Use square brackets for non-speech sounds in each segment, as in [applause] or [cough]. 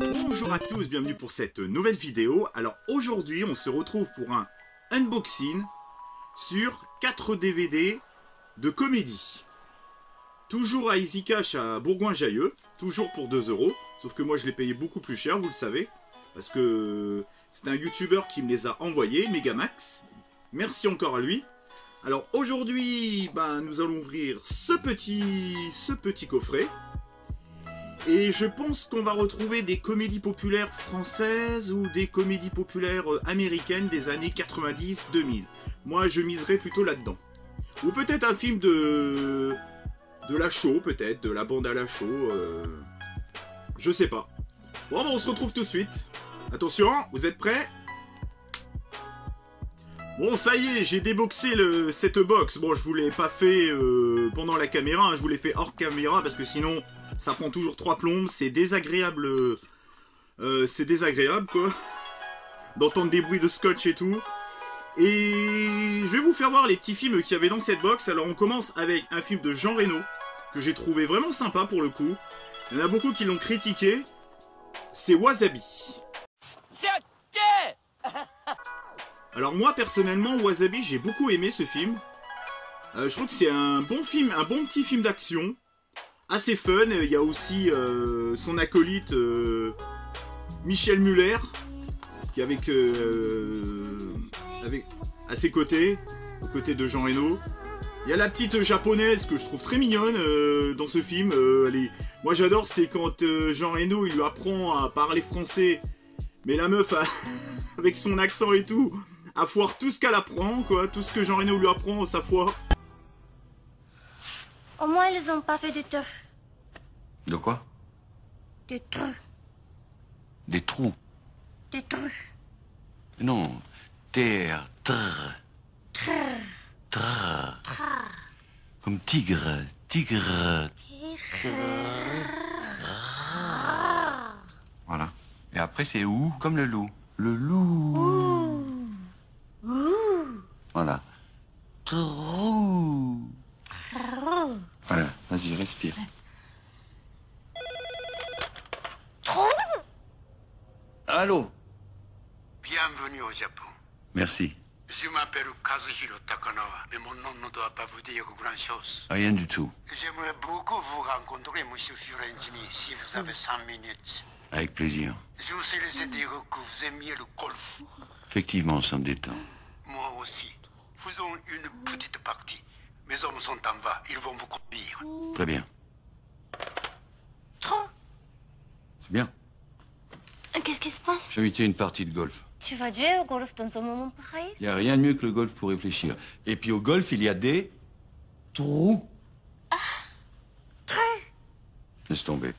Bonjour à tous, bienvenue pour cette nouvelle vidéo. Alors aujourd'hui, on se retrouve pour un unboxing sur 4 DVD de comédie. Toujours à Easy Cash à Bourgoin-Jailleux, toujours pour 2 euros. Sauf que moi je l'ai payé beaucoup plus cher, vous le savez. Parce que c'est un youtubeur qui me les a envoyés, Megamax. Merci encore à lui. Alors aujourd'hui, ben, nous allons ouvrir ce petit, ce petit coffret. Et je pense qu'on va retrouver des comédies populaires françaises ou des comédies populaires euh, américaines des années 90-2000. Moi, je miserais plutôt là-dedans. Ou peut-être un film de de la show, peut-être, de la bande à la show. euh, Je sais pas. Bon, ben, on se retrouve tout de suite. Attention, vous êtes prêts? Bon, ça y est, j'ai déboxé cette box. Bon, je vous l'ai pas fait euh, pendant la caméra, hein, je vous l'ai fait hors caméra parce que sinon, ça prend toujours trois plombes. C'est désagréable. euh, c'est désagréable, quoi. D'entendre des bruits de scotch et tout. Et je vais vous faire voir les petits films qu'il y avait dans cette box. Alors, on commence avec un film de Jean Reno que j'ai trouvé vraiment sympa pour le coup. Il y en a beaucoup qui l'ont critiqué. C'est Wasabi. C'est ok [laughs] Alors moi personnellement Wasabi j'ai beaucoup aimé ce film. Euh, je trouve que c'est un bon film, un bon petit film d'action, assez fun. Il y a aussi euh, son acolyte euh, Michel Muller qui est avec, avec à ses côtés, aux côtés de Jean Reno. Il y a la petite japonaise que je trouve très mignonne euh, dans ce film. Euh, elle est- Moi j'adore c'est quand euh, Jean Reno il lui apprend à parler français, mais la meuf a- [laughs] avec son accent et tout à foire tout ce qu'elle apprend, quoi, tout ce que Jean Reno lui apprend, sa foire. Au moins, ils ont pas fait de trou. De quoi? De trou. Des trous. De trou. Non. Terre. Trrr. Trrr. Comme tigre. Tigre. Voilà. Et après, c'est où Comme le loup. Le loup. Voilà. Trou. Voilà. Vas-y, respire. Allô Bienvenue au Japon. Merci. Je m'appelle Kazuhiro Takanawa, mais mon nom ne doit pas vous dire grand-chose. Rien du tout. J'aimerais beaucoup vous rencontrer, Monsieur Fiorentini, si vous avez cinq minutes. Avec plaisir. Je vous ai laissé dire que vous aimiez le golf. Effectivement, ça me détend. Moi aussi. Faisons une petite partie. Mes hommes sont en bas, ils vont vous conduire. Très bien. C'est bien. Qu'est-ce qui se passe? Je vais une partie de golf. Tu vas jouer au golf dans un moment pareil? Il n'y a rien de mieux que le golf pour réfléchir. Et puis au golf, il y a des trous. Laisse tomber.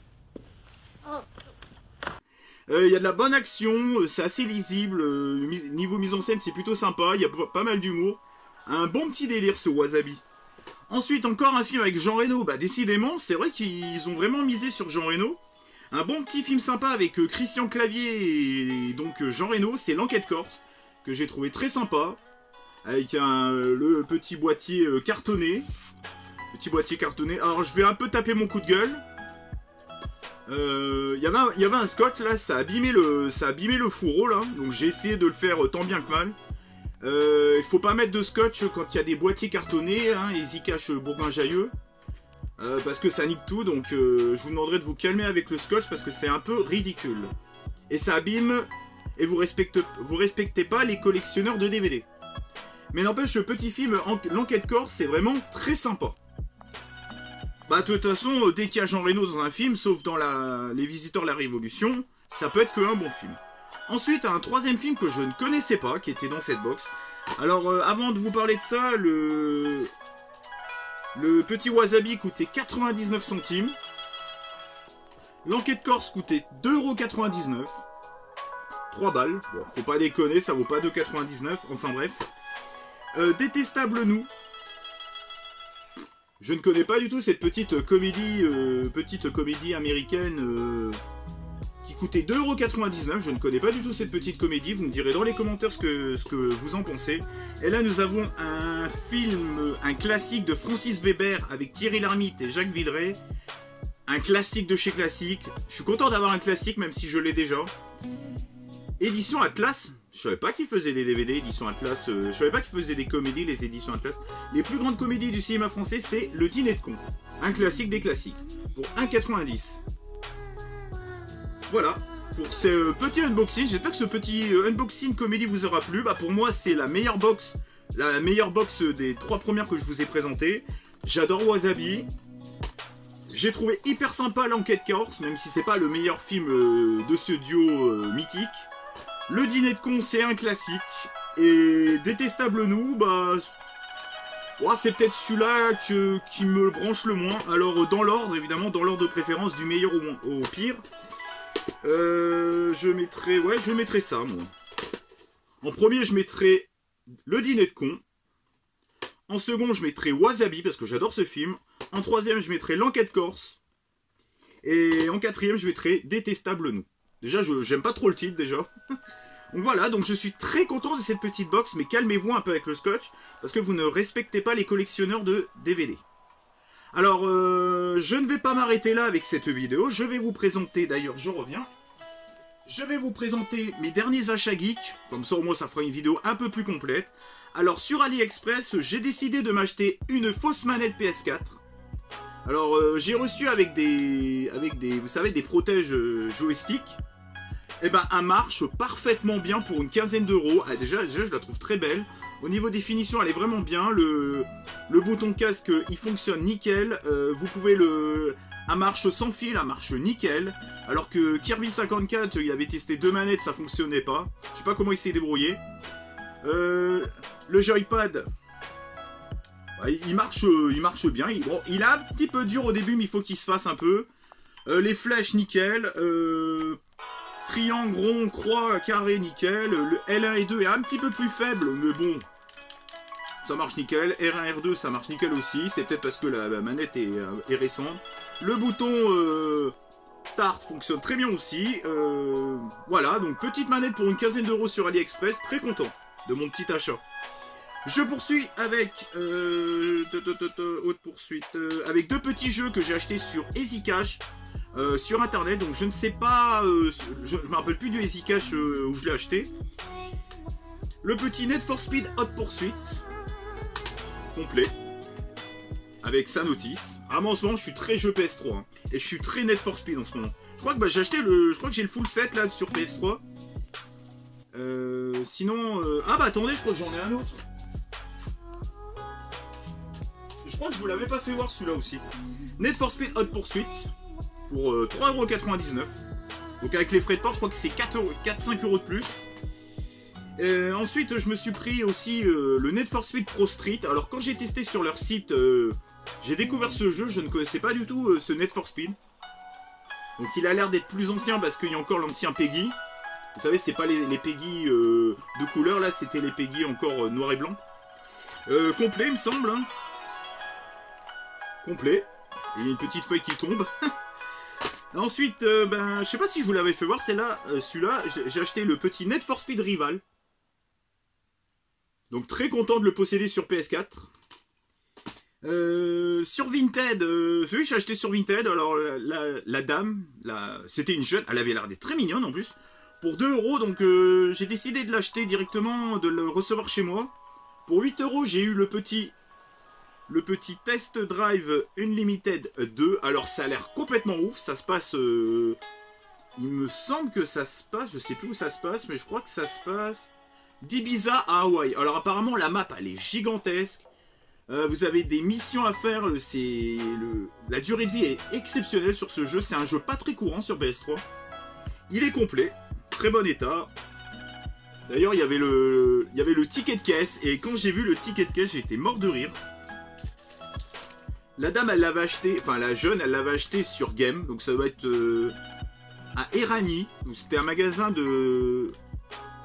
Euh, Il y a de la bonne action, euh, c'est assez lisible, euh, mi- niveau mise en scène c'est plutôt sympa, il y a pas mal d'humour. Un bon petit délire ce Wasabi. Ensuite encore un film avec Jean Reno, bah décidément c'est vrai qu'ils ont vraiment misé sur Jean Reno. Un bon petit film sympa avec euh, Christian Clavier et donc euh, Jean Reno, c'est L'enquête corse, que j'ai trouvé très sympa. Avec euh, le petit boîtier euh, cartonné. Petit boîtier cartonné. Alors je vais un peu taper mon coup de gueule. Euh, Il y avait un- y scotch là, ça a abîmé le, ça a abîmé le fourreau là, donc j'ai essayé de le faire euh, tant bien que mal. Euh, Il faut pas mettre de scotch quand il y a des boîtiers cartonnés, hein, Easy Cash euh, Bourgoin-Jailleux, Euh, parce que ça nique tout, donc euh, je vous demanderai de vous calmer avec le scotch parce que c'est un peu ridicule. Et ça abîme, et vous respectez, pas les collectionneurs de DVD. Mais n'empêche, ce petit film, En- L'enquête corps, c'est vraiment très sympa. Bah, de toute façon, euh, dès qu'il y a Jean Reno dans un film, sauf dans. Les Visiteurs de la Révolution, ça peut être que un bon film. Ensuite, un troisième film que je ne connaissais pas, qui était dans cette box. Alors, euh, avant de vous parler de ça, le... Le petit wasabi coûtait 99 centimes. L'enquête corse coûtait 2,99€. 3 balles. Bon, faut pas déconner, ça vaut pas 2,99€. Enfin bref. Euh, détestable nous. Je ne connais pas du tout cette petite comédie, euh, petite comédie américaine euh, coûtait 2,99€. Je ne connais pas du tout cette petite comédie. Vous me direz dans les commentaires ce que, ce que vous en pensez. Et là, nous avons un film, un classique de Francis Weber avec Thierry Lhermitte et Jacques Villeray. Un classique de chez Classique. Je suis content d'avoir un classique, même si je l'ai déjà. Édition Atlas. Je savais pas qu'ils faisaient des DVD édition Atlas. euh, je savais pas qu'ils faisaient des comédies, les éditions Atlas. Les plus grandes comédies du cinéma français, c'est Le Dîner de con. Un classique des classiques. Pour 1,90. Voilà. Pour ce petit unboxing, j'espère que ce petit euh, unboxing comédie vous aura plu. Bah pour moi, c'est la meilleure box, la meilleure box des trois premières que je vous ai présentées. J'adore Wasabi. J'ai trouvé hyper sympa l'enquête Corse, même si c'est pas le meilleur film euh, de ce duo euh, mythique. Le dîner de con, c'est un classique. Et Détestable nous, bah. c'est peut-être celui-là qui me branche le moins. Alors, dans l'ordre, évidemment, dans l'ordre de préférence, du meilleur au pire. Euh, je mettrai. Ouais, je mettrai ça, moi. En premier, je mettrai Le dîner de con. En second, je mettrai Wasabi, parce que j'adore ce film. En troisième, je mettrai L'enquête corse. Et en quatrième, je mettrai Détestable nous. Déjà, j'aime pas trop le titre, déjà. [laughs] Donc voilà, donc je suis très content de cette petite box, mais calmez-vous un peu avec le scotch, parce que vous ne respectez pas les collectionneurs de DVD. Alors, euh, je ne vais pas m'arrêter là avec cette vidéo, je vais vous présenter, d'ailleurs je reviens, je vais vous présenter mes derniers achats geeks, comme ça au moins ça fera une vidéo un peu plus complète. Alors sur AliExpress, j'ai décidé de m'acheter une fausse manette PS4. Alors euh, j'ai reçu avec des, avec des, vous savez, des protèges euh, joystick. Et ben, elle marche parfaitement bien pour une quinzaine d'euros. Déjà, déjà, je la trouve très belle. Au niveau des finitions, elle est vraiment bien. Le, le bouton casque, il fonctionne nickel. Euh, vous pouvez le... Elle marche sans fil, elle marche nickel. Alors que Kirby 54, il avait testé deux manettes, ça fonctionnait pas. Je sais pas comment il s'est débrouillé. Euh, le joypad, il marche, il marche bien. Il, bon, est un petit peu dur au début, mais il faut qu'il se fasse un peu. Euh, les flèches, nickel. Euh, triangle, rond, croix, carré, nickel. Le L1 et 2 est un petit peu plus faible, mais bon, ça marche nickel. R1, R2, ça marche nickel aussi. C'est peut-être parce que la, manette est, euh, est récente. Le bouton euh, Start fonctionne très bien aussi. Euh, voilà, donc petite manette pour une quinzaine d'euros sur AliExpress. Très content de mon petit achat. Je poursuis avec poursuite avec deux petits jeux que j'ai achetés sur Easy Cash euh, sur internet. Donc je ne sais pas, euh, je ne me rappelle plus du Easy Cash euh, où je l'ai acheté. Le petit Net for Speed Hot Pursuit complet avec sa notice. Ah moi en ce moment je suis très jeu PS3 hein. et je suis très Net for Speed en ce moment. Je crois que bah, j'ai acheté le, je crois que j'ai le full set là sur PS3. Euh, sinon, ah bah attendez, je crois que j'en ai un autre. Je crois que je vous l'avais pas fait voir celui-là aussi. Net for Speed Hot Pursuit pour euh, 3,99€. Donc avec les frais de port, je crois que c'est 4-5 euros de plus. Euh, ensuite, je me suis pris aussi euh, le Net for Speed Pro Street. Alors quand j'ai testé sur leur site, euh, j'ai découvert ce jeu. Je ne connaissais pas du tout euh, ce Net for Speed. Donc il a l'air d'être plus ancien parce qu'il y a encore l'ancien Peggy. Vous savez, c'est pas les, Peggy euh, de couleur là, c'était les Peggy encore euh, noir et blanc. Euh, complet, il me semble. hein. Complet. Il y a une petite feuille qui tombe. [laughs] Ensuite, euh, ben, je sais pas si je vous l'avais fait voir, c'est là, euh, celui-là, j'ai acheté le petit Net for Speed Rival. Donc très content de le posséder sur PS4. Euh, sur Vinted, celui que j'ai acheté sur Vinted, alors la, dame, c'était une jeune, elle avait l'air d'être très mignonne en plus, pour 2 euros, donc euh, j'ai décidé de l'acheter directement, de le recevoir chez moi. Pour 8 euros, j'ai eu le petit le petit Test Drive Unlimited 2. Alors ça a l'air complètement ouf, ça se passe... euh, Il me semble que ça se passe, je sais plus où ça se passe, mais je crois que ça se passe d'Ibiza à Hawaï. Alors apparemment la map elle est gigantesque. Euh, vous avez des missions à faire, la durée de vie est exceptionnelle sur ce jeu. C'est un jeu pas très courant sur PS3. Il est complet, très bon état. D'ailleurs, il y avait le, il y avait le ticket de caisse et quand j'ai vu le ticket de caisse, j'ai été mort de rire. La dame, elle l'avait acheté, enfin la jeune, elle l'avait acheté sur Game, donc ça doit être euh, à Erani, où c'était un magasin de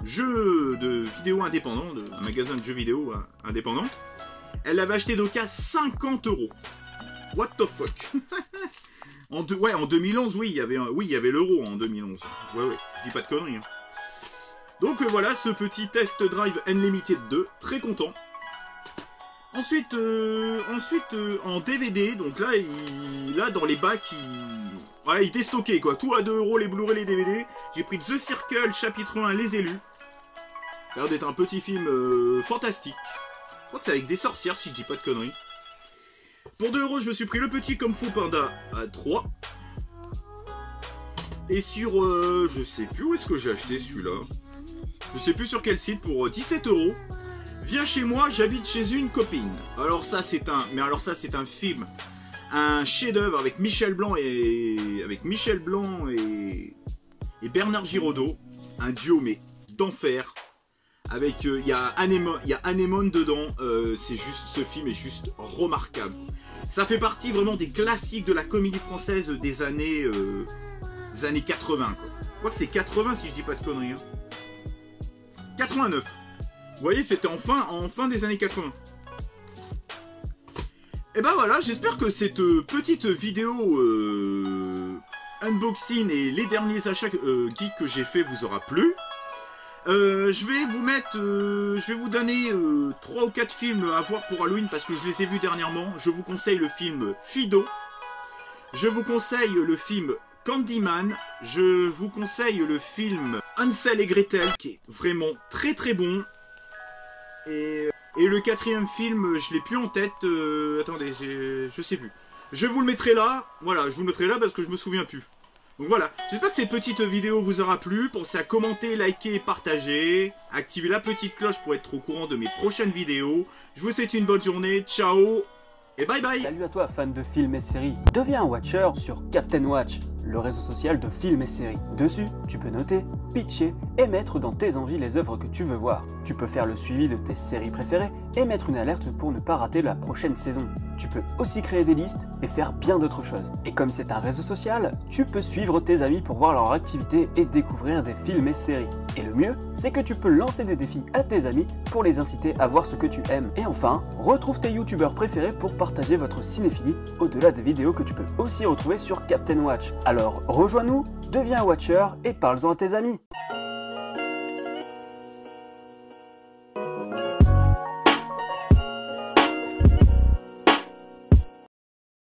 jeux de vidéos indépendants, de- un magasin de jeux vidéo euh, indépendant. Elle l'avait acheté d'Oka 50 euros. What the fuck? [laughs] En Ouais, en 2011, oui, il y avait, oui, avait l'euro en 2011. Ouais, ouais, je dis pas de conneries. hein. Donc euh, voilà, ce petit test drive Unlimited 2, très content. Ensuite, euh, ensuite euh, en DVD, donc là, là dans les bacs, il, voilà, il était stocké quoi. Tout à 2 euros, les Blu-ray, les DVD. J'ai pris The Circle, chapitre 1, Les Élus. Ça a l'air d'être un petit film euh, fantastique. Je crois que c'est avec des sorcières, si je dis pas de conneries. Pour 2 euros, je me suis pris le petit Kung Fu Panda à 3. Et sur, je sais plus où est-ce que j'ai acheté celui-là. Je sais plus sur quel site pour euh, 17 euros. Viens chez moi, j'habite chez une copine. Alors ça c'est un, alors ça c'est un film, un chef-d'œuvre avec Michel Blanc et avec Michel Blanc et Bernard Giraudot, un duo mais d'enfer. Avec euh, il y a Anémone, dedans. euh, c'est juste ce film est juste remarquable. Ça fait partie vraiment des classiques de la comédie française des années euh, des années 80 quoi. Je crois que c'est 80 si je dis pas de conneries. hein. 89. Vous voyez, c'était en fin, des années 80. Et ben voilà, j'espère que cette euh, petite vidéo euh, unboxing et les derniers achats euh, geeks que j'ai fait vous aura plu. Je vais vous mettre, je vais vous donner euh, 3 ou 4 films à voir pour Halloween parce que je les ai vus dernièrement. Je vous conseille le film Fido. Je vous conseille le film Candyman. Je vous conseille le film Hansel et Gretel qui est vraiment très très bon. Et, le quatrième film, je l'ai plus en tête. euh, attendez, je sais plus. Je vous le mettrai là. Voilà, je vous le mettrai là parce que je me souviens plus. Donc voilà, j'espère que cette petite vidéo vous aura plu. Pensez à commenter, liker et partager. Activez la petite cloche pour être au courant de mes prochaines vidéos. Je vous souhaite une bonne journée. Ciao et bye bye Salut à toi fan de films et séries. Deviens un watcher sur Captain Watch, le réseau social de films et séries. Dessus, tu peux noter, pitcher et mettre dans tes envies les œuvres que tu veux voir. Tu peux faire le suivi de tes séries préférées et mettre une alerte pour ne pas rater la prochaine saison. Tu peux aussi créer des listes et faire bien d'autres choses. Et comme c'est un réseau social, tu peux suivre tes amis pour voir leur activité et découvrir des films et séries. Et le mieux, c'est que tu peux lancer des défis à tes amis pour les inciter à voir ce que tu aimes. Et enfin, retrouve tes youtubeurs préférés pour partager votre cinéphilie au-delà des vidéos que tu peux aussi retrouver sur Captain Watch. Alors rejoins-nous, deviens un watcher et parle-en à tes amis.